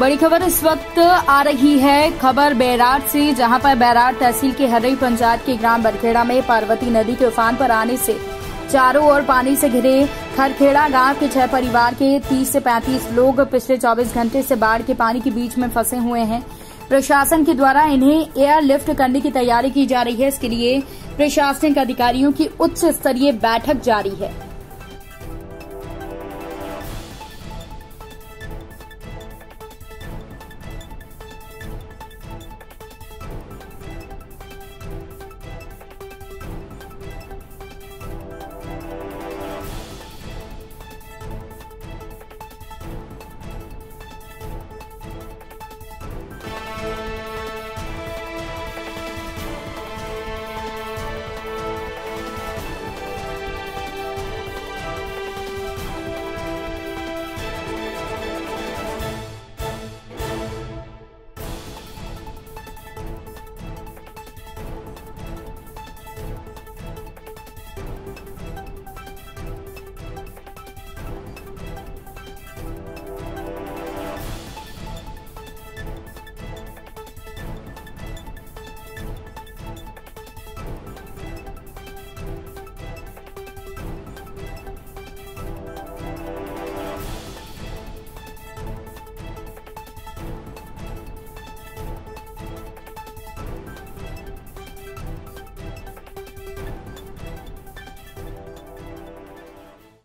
बड़ी खबर इस वक्त आ रही है। खबर बैराट से, जहाँ पर बैराट तहसील के हरई पंचायत के ग्राम बरखेड़ा में पार्वती नदी के उफान पर आने से चारों ओर पानी से घिरे खरखेड़ा गाँव के छह परिवार के 30 से 35 लोग पिछले 24 घंटे से बाढ़ के पानी के बीच में फंसे हुए हैं। प्रशासन के द्वारा इन्हें एयर लिफ्ट करने की तैयारी की जा रही है। इसके लिए प्रशासनिक अधिकारियों की उच्च स्तरीय बैठक जारी है।